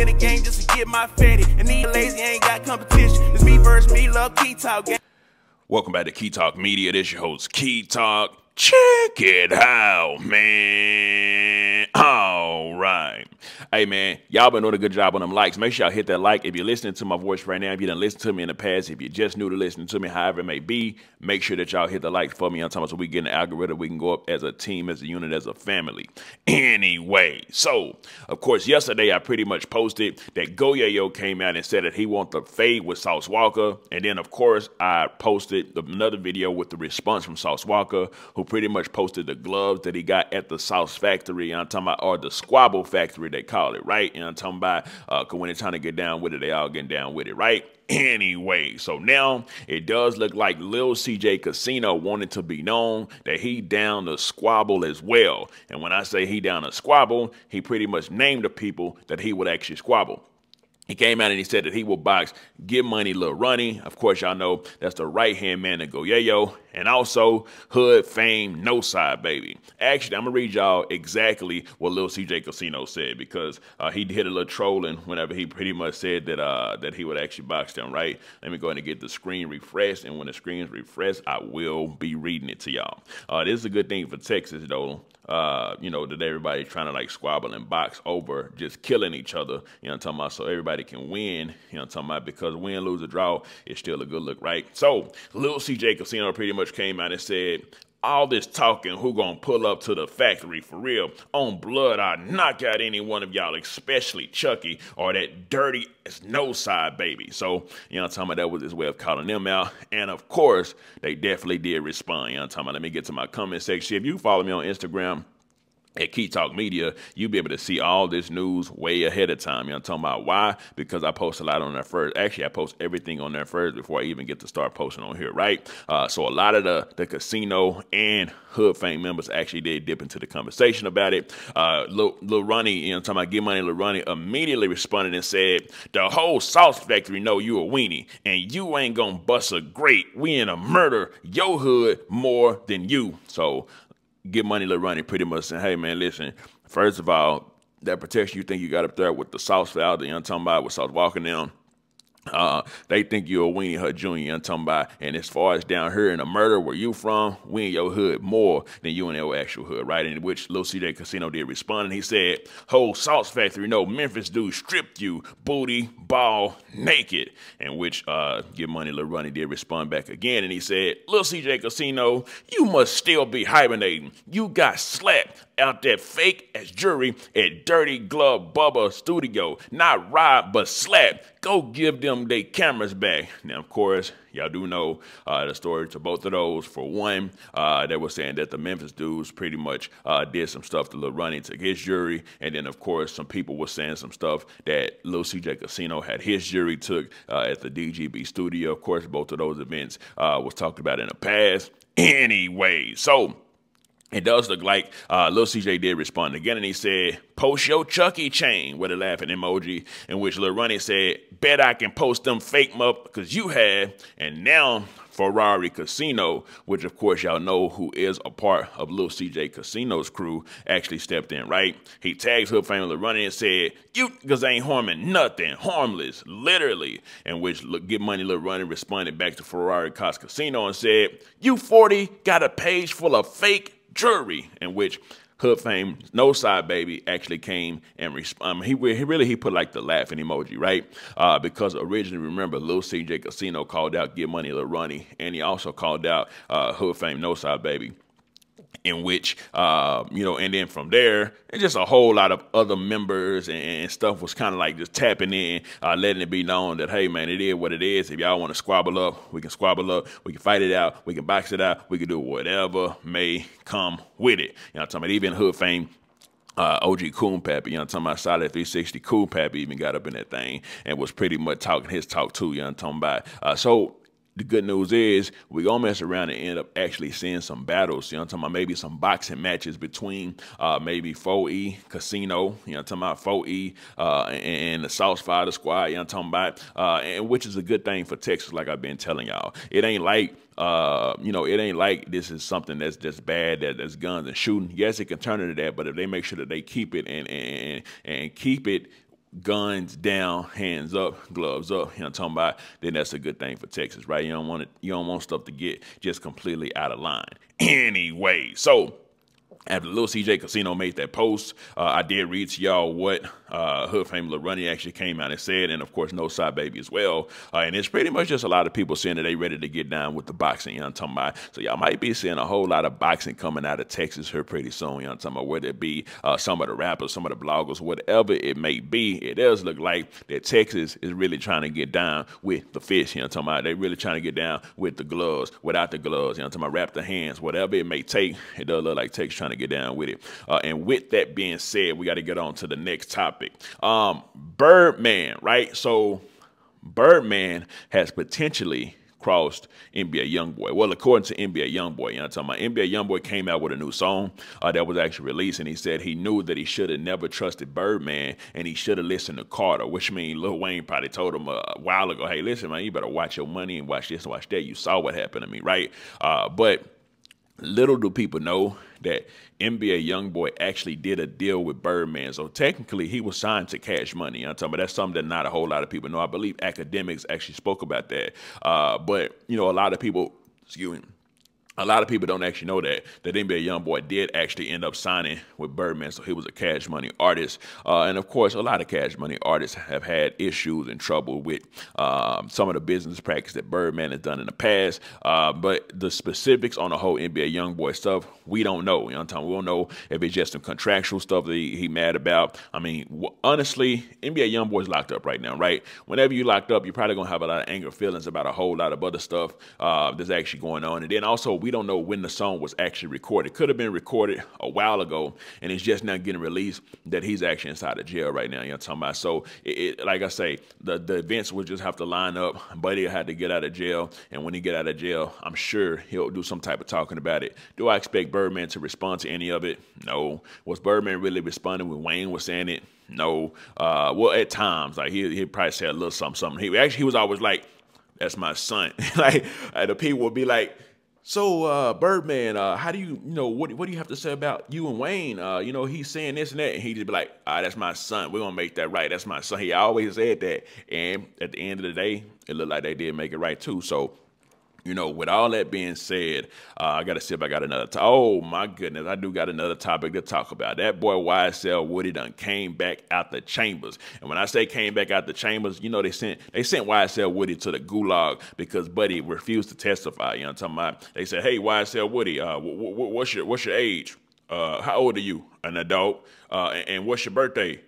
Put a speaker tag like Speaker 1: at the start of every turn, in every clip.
Speaker 1: in the game just to get my fatty. And these lazy ain't got competition. It's me versus me, love Key Talk.
Speaker 2: Welcome back to Key Talk Media. This your host, Key Talk. Check it out, man. All right. Hey, man, y'all been doing a good job on them likes. Make sure y'all hit that like. If you're listening to my voice right now, if you didn't listen to me in the past, if you're just new to listening to me, however it may be, make sure that y'all hit the like for me. on time so we get an algorithm. We can go up as a team, as a unit, as a family. Anyway, so, of course, yesterday I pretty much posted that Goyayo came out and said that he wants to fade with Sauce Walka. And then, of course, I posted another video with the response from Sauce Walka, who pretty much posted the gloves that he got at the Sauce factory. I'm talking about, or the Squabble factory, they call it, right? And I'm talking about, uh, cause when they're trying to get down with it, they all getting down with it, right? Anyway, so now it does look like Lil CJ Kasino wanted to be known that he down the squabble as well. And when I say he down the squabble, he pretty much named the people that he would actually squabble. He came out and he said that he will box Get Money Lil Ronnie. Of course, y'all know that's the right hand man of Goyayo. And also Hood Fame No Side Baby. Actually, I'm to read y'all exactly what Lil CJ Kasino said because uh, he did a little trolling whenever he pretty much said that uh, that he would actually box them, right? Let me go ahead and get the screen refreshed. And when the screen is refreshed, I will be reading it to y'all. Uh, this is a good thing for Texas, though uh, you know, that everybody's trying to like squabble and box over just killing each other, you know I'm talking about? So everybody can win, you know I'm talking about? Because win, lose, or draw is still a good look, right? So Lil CJ Kasino pretty much came out and said, all this talking who gonna pull up to the factory for real? On blood i knock out any one of y'all especially chucky or that dirty as no side baby. So you know i'm talking about that was his way of calling them out. And of course they definitely did respond. You know i'm talking about let me get to my comment section. If you follow me on instagram at Key Talk Media, you'll be able to see all this news way ahead of time. You know I'm talking about? Why? Because I post a lot on there first. Actually, I post everything on there first before I even get to start posting on here, right? Uh, so a lot of the, the casino and Hood Fame members actually did dip into the conversation about it. Uh, Lil, Lil Ronnie, you know I'm talking about? Get Money Lil Ronnie immediately responded and said, the whole Sauce Factory know you a weenie and you ain't gonna bust a great. We in a murder your hood more than you. So get money to run it pretty much saying, hey man, listen, first of all, that protection you think you got up there with the Sauce know I'm talking about with Sauce walking down. Uh, they think you're a Weenie Hut Jr. I'm talking about. And as far as down here in the murder where you from, we in your hood more than you in your actual hood, right? In which Lil CJ Kasino did respond. And he said, whole Sauce Factory, no, Memphis dude stripped you, booty, ball, naked. In which uh, Get Money Lil Ronnie did respond back again. And he said, Lil CJ Kasino, you must still be hibernating. You got slapped out that fake as jury at Dirty Glove Bubba Studio. Not rob, but slap. Go give them their cameras back. Now, of course, y'all do know uh, the story to both of those. For one, uh, they were saying that the Memphis dudes pretty much uh, did some stuff to Lil Ronnie to his jury. And then, of course, some people were saying some stuff that Lil CJ Kasino had his jury took uh, at the DGB studio. Of course, both of those events uh, was talked about in the past. Anyway, so it does look like uh, Lil CJ did respond again, and he said, "Post your Chucky chain" with a laughing emoji. In which Lil Ronnie said, "Bet I can post them fake up because you had." And now Ferrari Casino, which of course y'all know who is a part of Lil CJ Kasino's crew, actually stepped in. Right? He tags Hood Family Lil and said, "You niggas ain't harming nothing, harmless, literally." In which Get Money Lil Ronnie responded back to Ferrari Cost Casino and said, "You 40 got a page full of fake." Jury in which Hood Fame No Side Baby actually came and um, he, he really he put like the laughing emoji right? Uh, because originally remember Lil CJ Kasino called out Get Money Lil Ronnie and he also called out uh, Hood Fame No Side Baby in which, uh, you know, and then from there, and just a whole lot of other members and, stuff was kind of like just tapping in, uh, letting it be known that, hey, man, it is what it is. If y'all want to squabble up, we can squabble up. We can fight it out. We can box it out. We can do whatever may come with it. You know I'm talking about? Even Hood Fame uh, OG Coon Pappy, you know, I'm talking about Solid 360. Coon Pappy even got up in that thing and was pretty much talking his talk too, you know, I'm talking about. Uh, so the good news is we're gonna mess around and end up actually seeing some battles. You know, I'm talking about maybe some boxing matches between uh, maybe 4E Casino, you know, I'm talking about 4E uh, and, the Sauce Fighter Squad, you know, I'm talking about, uh, and which is a good thing for Texas, like I've been telling y'all. It ain't like uh, you know, it ain't like this is something that's just bad that there's guns and shooting. Yes, it can turn into that, but if they make sure that they keep it and and and keep it guns down, hands up, gloves up. You know I'm talking about? Then that's a good thing for Texas, right? You don't want it, you don't want stuff to get just completely out of line. Anyway, so after Little CJ Kasino made that post, uh, I did read to y'all what uh, Hood Fame Lil Ronnie actually came out and said, and of course, No Side Baby as well. Uh, and it's pretty much just a lot of people saying that they ready to get down with the boxing. You know what I'm talking about? So y'all might be seeing a whole lot of boxing coming out of Texas here pretty soon. You know what I'm talking about? Whether it be uh, some of the rappers, some of the bloggers, whatever it may be, it does look like that Texas is really trying to get down with the fish. You know what I'm talking about? They really trying to get down with the gloves, without the gloves. You know what I'm talking about? Wrap the hands, whatever it may take. It does look like Texas trying to get down with it. Uh, and with that being said, we got to get on to the next topic. Um, Birdman, right? So Birdman has potentially crossed NBA YoungBoy. Well, according to NBA YoungBoy, you know what I'm talking about? NBA YoungBoy came out with a new song uh, that was actually released, and he said he knew that he should have never trusted Birdman, and he should have listened to Carter, which means Lil Wayne probably told him a while ago, hey, listen, man, you better watch your money and watch this and watch that. You saw what happened to me, right? Uh, but little do people know that NBA YoungBoy actually did a deal with Birdman. So technically, he was signed to Cash Money. I'm talking about that's something that not a whole lot of people know. I believe Akademiks actually spoke about that. Uh, but you know, a lot of people, excuse me a lot of people don't actually know that that NBA YoungBoy did actually end up signing with Birdman, so he was a Cash Money artist. Uh, and of course, a lot of Cash Money artists have had issues and trouble with um, some of the business practice that Birdman has done in the past. Uh, but the specifics on the whole NBA YoungBoy stuff, we don't know. You know, we don't know if it's just some contractual stuff that he, he mad about. I mean, honestly, NBA YoungBoy's locked up right now, right? Whenever you locked up, you're probably gonna have a lot of anger feelings about a whole lot of other stuff uh, that's actually going on. And then also, we don't know when the song was actually recorded. Could have been recorded a while ago, and it's just now getting released that he's actually inside of jail right now. You know what I'm talking about? So, it, it, like I say, the, the events will just have to line up. Buddy had to get out of jail, and when he get out of jail, I'm sure he'll do some type of talking about it. Do I expect Birdman to respond to any of it? No. Was Birdman really responding when Wayne was saying it? No. Uh, well, at times, like he he probably said a little something, something. He actually he was always like, "That's my son." like the people would be like so, uh, Birdman, uh, how do you, you know, what, what do you have to say about you and Wayne? Uh, you know, he's saying this and that, and he just be like, ah, that's my son. We're gonna make that right. That's my son. He always said that. And at the end of the day, it looked like they did make it right too. So you know, with all that being said, uh, I got to see if I got another. To- oh my goodness, I do got another topic to talk about. That boy YSL Woody done came back out the chambers, and when I say came back out the chambers, you know they sent they sent YSL Woody to the gulag because Buddy refused to testify. You know what I'm talking about? They said, "Hey YSL Woody, uh, what's your what's your age? Uh, how old are you? An adult? Uh, and, and what's your birthday?"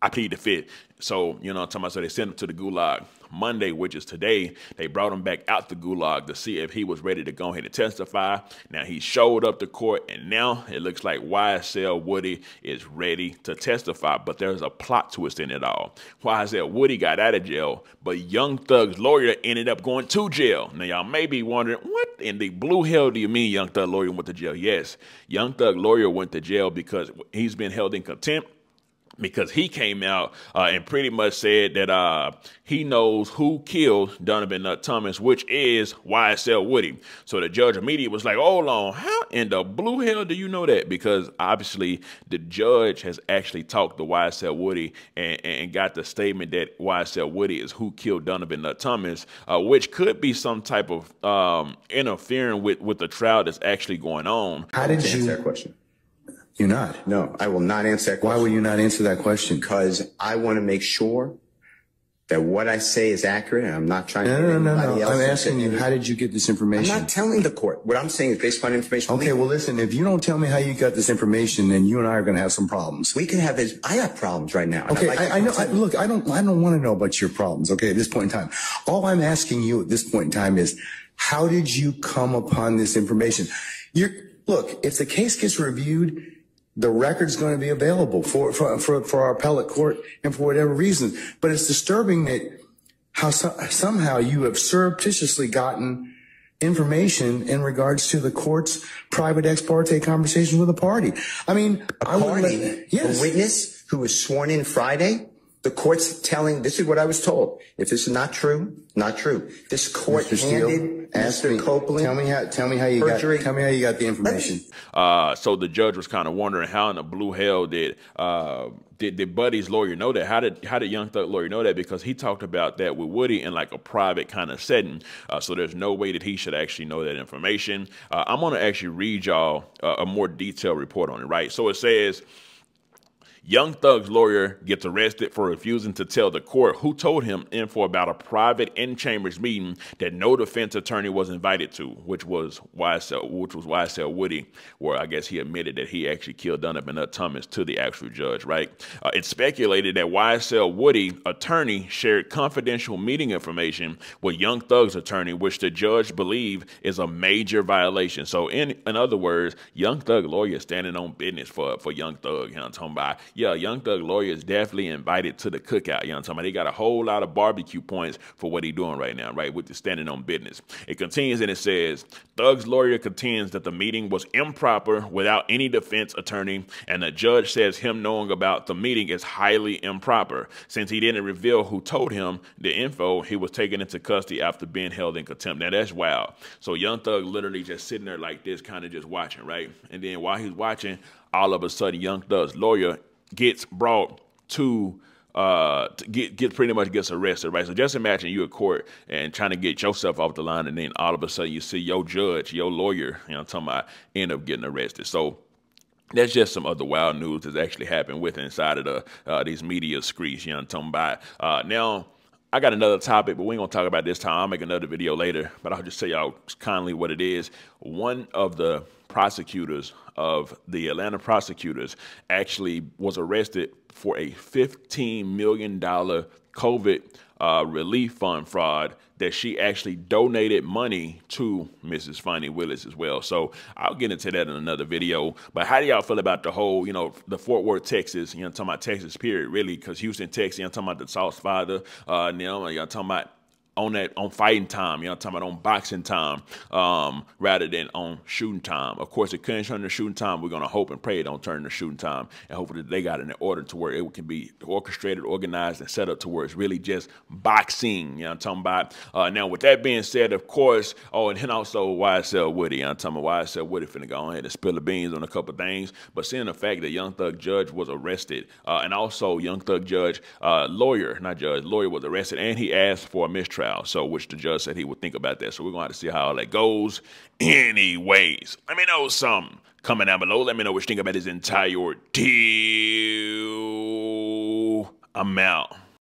Speaker 2: I plead the fifth. So, you know, I'm talking about, so they sent him to the gulag. Monday, which is today, they brought him back out the gulag to see if he was ready to go ahead and testify. Now he showed up to court, and now it looks like YSL Woody is ready to testify. But there's a plot twist in it all. YSL Woody got out of jail, but Young Thug's lawyer ended up going to jail. Now y'all may be wondering, what in the blue hell do you mean Young Thug lawyer went to jail? Yes, Young Thug lawyer went to jail because he's been held in contempt because he came out uh, and pretty much said that uh, he knows who killed Donovan Nut Thomas, which is YSL Woody. So the judge immediately was like, hold on, how in the blue hell do you know that? Because obviously the judge has actually talked to YSL Woody and, and got the statement that YSL Woody is who killed Donovan Nut Thomas, uh, which could be some type of um, interfering with, with the trial that's actually going on.
Speaker 3: How did you answer that question? You're not.
Speaker 4: No, I will not answer that question.
Speaker 3: Why will you not answer that question?
Speaker 4: Because I want to make sure that what I say is accurate. And I'm not trying
Speaker 3: no,
Speaker 4: to.
Speaker 3: No, no, no, no. I'm asking you, how did you get this information?
Speaker 4: I'm not telling the court. What I'm saying is based upon information.
Speaker 3: Okay, well, listen, if you don't tell me how you got this information, then you and I are going to have some problems.
Speaker 4: We can have this. I have problems right now.
Speaker 3: Okay, like I, I know. I, look, I don't, I don't want to know about your problems. Okay, at this point in time, all I'm asking you at this point in time is, how did you come upon this information? You're, look, if the case gets reviewed, the record's going to be available for, for, for, for our appellate court and for whatever reason. But it's disturbing that how so, somehow you have surreptitiously gotten information in regards to the court's private ex parte conversation with a party. I mean,
Speaker 4: a
Speaker 3: I
Speaker 4: party, let, yes. a witness who was sworn in Friday The court's telling, this is what I was told. If this is not true, not true. This court
Speaker 3: Mr. Steel,
Speaker 4: handed
Speaker 3: ask
Speaker 4: Mr.
Speaker 3: me,
Speaker 4: Copeland.
Speaker 3: Tell me how. Tell me how you
Speaker 4: perjury.
Speaker 3: got. Tell me how you got the information.
Speaker 2: Uh, so the judge was kind of wondering how in the blue hell did uh, did, did Buddy's lawyer know that? How did how did Young Thug lawyer know that? Because he talked about that with Woody in like a private kind of setting. Uh, so there's no way that he should actually know that information. Uh, I'm gonna actually read y'all uh, a more detailed report on it. Right. So it says. Young Thug's lawyer gets arrested for refusing to tell the court who told him in for about a private in chambers meeting that no defense attorney was invited to, which was YSL, which was YSL Woody, where I guess he admitted that he actually killed Donovan Thomas to the actual judge. Right? Uh, it's speculated that YSL Woody attorney shared confidential meeting information with Young Thug's attorney, which the judge believed is a major violation. So, in in other words, Young Thug lawyer standing on business for for Young Thug. You know I'm talking about? Yeah, Young Thug lawyer is definitely invited to the cookout. You know what I'm talking about? He got a whole lot of barbecue points for what he doing right now, right? With the standing on business. It continues and it says, Thug's lawyer contends that the meeting was improper without any defense attorney, and the judge says him knowing about the meeting is highly improper. Since he didn't reveal who told him the info, he was taken into custody after being held in contempt. Now that's wild. So Young Thug literally just sitting there like this, kind of just watching, right? And then while he's watching, all of a sudden Young Thug's lawyer gets brought to uh get get pretty much gets arrested, right? So just imagine you at court and trying to get yourself off the line, and then all of a sudden you see your judge, your lawyer, you know, talking about end up getting arrested. So that's just some other wild news that's actually happened with inside of the uh, these media screens. You know, I'm talking about uh, now. I got another topic, but we ain't gonna talk about this time. I'll make another video later, but I'll just tell y'all kindly what it is. One of the prosecutors of the Atlanta prosecutors actually was arrested for a $15 million COVID uh, relief fund fraud that she actually donated money to Mrs. Fani Willis as well. So I'll get into that in another video. But how do y'all feel about the whole, you know, the Fort Worth, Texas, you know, talking about Texas period, really, because Houston, Texas, you know, talking about the Sauce Father, uh, you know, y'all talking about on that on fighting time, you know, I'm talking about on boxing time, um, rather than on shooting time. Of course, it couldn't turn to shooting time. We're gonna hope and pray it don't turn to shooting time, and hopefully they got it in order to where it can be orchestrated, organized, and set up to where it's really just boxing. You know, I'm talking about. Uh, now, with that being said, of course, oh, and then also YSL Woody. You know, I'm talking about YSL Woody finna go ahead and spill the beans on a couple things, but seeing the fact that Young Thug Judge was arrested, uh, and also Young Thug Judge uh, lawyer, not judge, lawyer was arrested, and he asked for a mistrial trial. So, which the judge said he would think about that. So, we're going to have to see how all that goes. Anyways, let me know some Comment down below. Let me know what you think about this entire deal. I'm out.